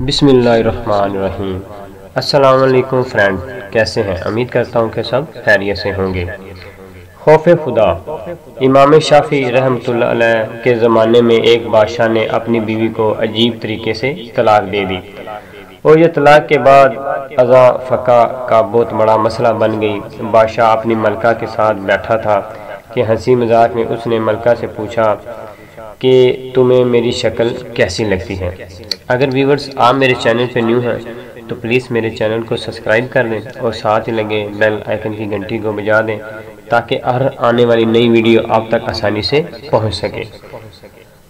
بسم اللہ الرحمن الرحیم۔ السلام علیکم فرینڈ کیسے ہیں؟ امید کرتا ہوں کہ سب خیریت سے ہوں گے۔ خوف خدا، امام شافی رحمۃ اللہ علیہ کے زمانے میں ایک بادشاہ نے اپنی بیوی کو عجیب طریقے سے طلاق دے دی۔ اور یہ طلاق کے بعد ازاں فقہ کا بہت بڑا مسئلہ بن گئی۔ بادشاہ اپنی ملکہ کے ساتھ بیٹھا تھا کہ ہنسی مذاق میں اس نے ملکہ سے پوچھا کہ تمہیں میری شکل کیسی لگتی ہے۔ اگر ویورز آپ میرے چینل پہ نیو ہیں، تو پلیز میرے چینل کو سبسکرائب کر دیں اور ساتھ ہی لگے بیل آئیکن کی گھنٹی کو بجا دیں تاکہ ہر آنے والی نئی ویڈیو آپ تک آسانی سے پہنچ سکے۔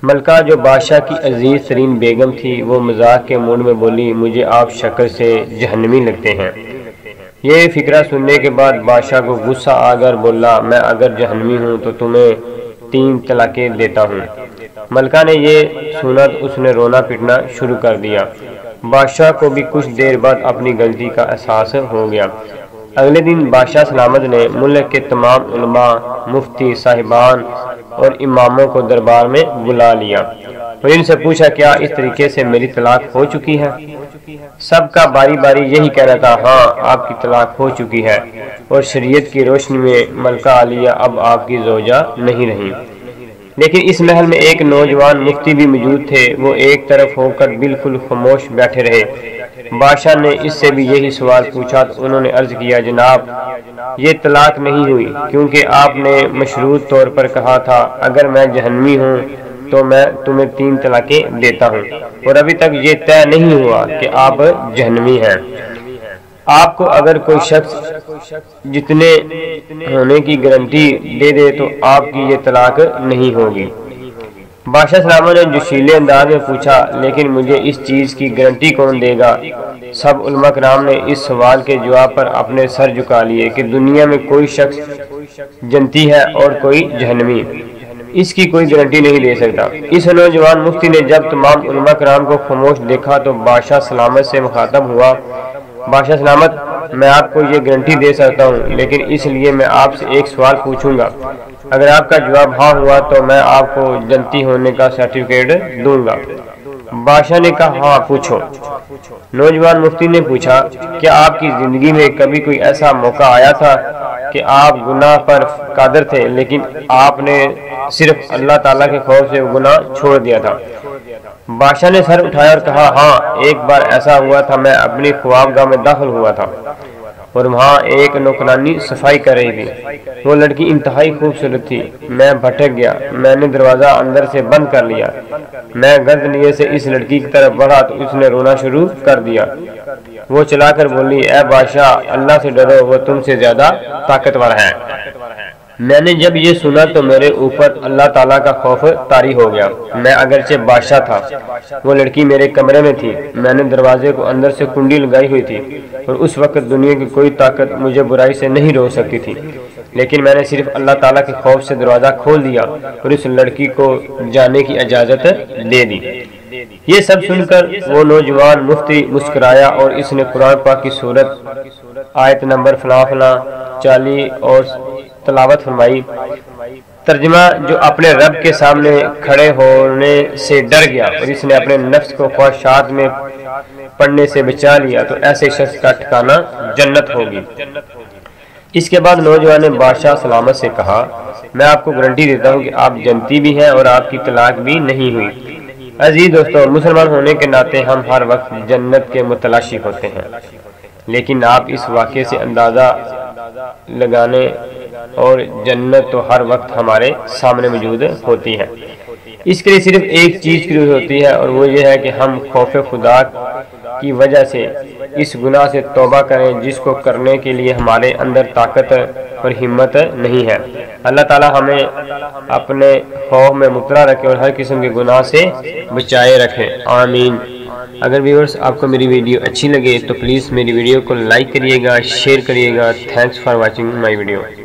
ملکہ جو بادشاہ کی عزیز ترین بیگم تھی، وہ مزاق کے موڈ میں بولی، مجھے آپ شکل سے جہنمی لگتے ہیں۔ یہ فکرہ سننے کے بعد بادشاہ کو غصہ آگر بولا، میں اگر جہنمی ہوں تو تمہیں تین طلاقیں دیتا ہوں۔ ملکہ نے یہ سنا تو اس نے رونا پٹنا شروع کر دیا۔ بادشاہ کو بھی کچھ دیر بعد اپنی غلطی کا احساس ہو گیا۔ اگلے دن بادشاہ سلامت نے ملک کے تمام علماء، مفتی، صاحبان اور اماموں کو دربار میں بلا لیا۔ اور ان سے پوچھا، کیا اس طریقے سے میری طلاق ہو چکی ہے؟ سب کا باری باری یہی کہہ رہا تھا ہاں آپ کی طلاق ہو چکی ہے اور شریعت کی روشنی میں ملکہ عالیہ اب آپ کی زوجہ نہیں رہی۔ لیکن اس محل میں ایک نوجوان مفتی بھی موجود تھے۔ وہ ایک طرف ہو کر بالکل خاموش بیٹھے رہے۔ بادشاہ نے اس سے بھی یہی سوال پوچھا تو انہوں نے عرض کیا، جناب، یہ طلاق نہیں ہوئی، کیونکہ آپ نے مشروط طور پر کہا تھا، اگر میں جہنمی ہوں تو میں تمہیں تین طلاقیں دیتا ہوں۔ اور ابھی تک یہ طے نہیں ہوا کہ آپ جہنمی ہیں۔ آپ کو اگر کوئی شخص جتنے ہونے کی گارنٹی دے دے تو آپ کی یہ طلاق نہیں ہوگی۔ بادشاہ سلامہ نے جوشیلے انداز میں پوچھا لیکن مجھے اس چیز کی گارنٹی کون دے گا؟ سب علماء کرام نے اس سوال کے جواب پر اپنے سر جھکا لیے کہ دنیا میں کوئی شخص جنتی ہے اور کوئی جہنمی۔ اس کی کوئی گارنٹی نہیں دے سکتا۔ اس نوجوان مفتی نے جب تمام علماء کرام کو خاموش دیکھا تو بادشاہ سلامت سے مخاطب ہوا بادشاہ سلامت، میں آپ کو یہ گارنٹی دے سکتا ہوں، لیکن اس لیے میں آپ سے ایک سوال پوچھوں گا۔ اگر آپ کا جواب ہاں ہوا تو میں آپ کو جنتی ہونے کا سرٹیفکیٹ دوں گا۔ بادشاہ نے کہا ہاں پوچھو۔ نوجوان مفتی نے پوچھا، کیا آپ کی زندگی میں کبھی کوئی ایسا موقع آیا تھا کہ آپ گناہ پر قادر تھے، لیکن آپ نے صرف اللہ تعالیٰ کے خوف سے گناہ چھوڑ دیا تھا؟ بادشاہ نے سر اٹھایا اور کہا ہاں ایک بار ایسا ہوا تھا، میں اپنی خوابگاہ میں داخل ہوا تھا اور وہاں ایک نوکرانی صفائی کر رہی تھی۔ وہ لڑکی انتہائی خوبصورت تھی۔ میں بھٹک گیا۔ میں نے دروازہ اندر سے بند کر لیا۔ میں گرد نیے سے اس لڑکی کی طرف بڑھا تو اس نے رونا شروع کر دیا۔ وہ چلا کر بولی، اے بادشاہ، اللہ سے ڈرو، وہ تم سے زیادہ طاقتور ہے میں نے جب یہ سنا تو میرے اوپر اللہ تعالیٰ کا خوف تاری ہو گیا۔ میں اگرچہ بادشاہ تھا، وہ لڑکی میرے کمرے میں تھی۔ میں نے دروازے کو اندر سے کنڈی لگائی ہوئی تھی اور اس وقت دنیا کی کوئی طاقت مجھے برائی سے نہیں روک سکتی تھی۔ لیکن میں نے صرف اللہ تعالیٰ کے خوف سے دروازہ کھول دیا اور اس لڑکی کو جانے کی اجازت دے دی۔ یہ سب سن کر وہ نوجوان مفتی مسکرایا اور اس نے قرآن پاک کی صورت، آیت نمبر فلاں فلاں چالی اور تلاوت فرمائی۔ ترجمہ جو اپنے رب کے سامنے کھڑے ہونے سے ڈر گیا اور اس نے اپنے نفس کو خواہشات میں پڑھنے سے بچا لیا، تو ایسے شخص کا ٹھکانا جنت ہوگی۔ اس کے بعد نوجوان نے بادشاہ سلامت سے کہا، میں آپ کو گارنٹی دیتا ہوں کہ آپ جنتی بھی ہیں اور آپ کی طلاق بھی نہیں ہوئی۔ عزیز دوستو، مسلمان ہونے کے ناطے ہم ہر وقت جنت کے متلاشی ہوتے ہیں۔ لیکن آپ اس واقعے سے اندازہ لگانے اور جنت تو ہر وقت ہمارے سامنے موجود ہوتی ہے اس کے لیے صرف ایک چیز کی ضرورت ہوتی ہے اور وہ یہ ہے کہ ہم خوف خدا کی وجہ سے اس گناہ سے توبہ کریں جس کو کرنے کے لیے ہمارے اندر طاقت اور ہمت نہیں ہے۔ اللہ تعالی ہمیں اپنے خوف میں مبتلا رکھے اور ہر قسم کے گناہ سے بچائے رکھے۔ آمین۔ اگر ویورز آپ کو میری ویڈیو اچھی لگے تو پلیز میری ویڈیو کو لائک کریے گا، شیئر کریے گا۔ Thanks for watching my video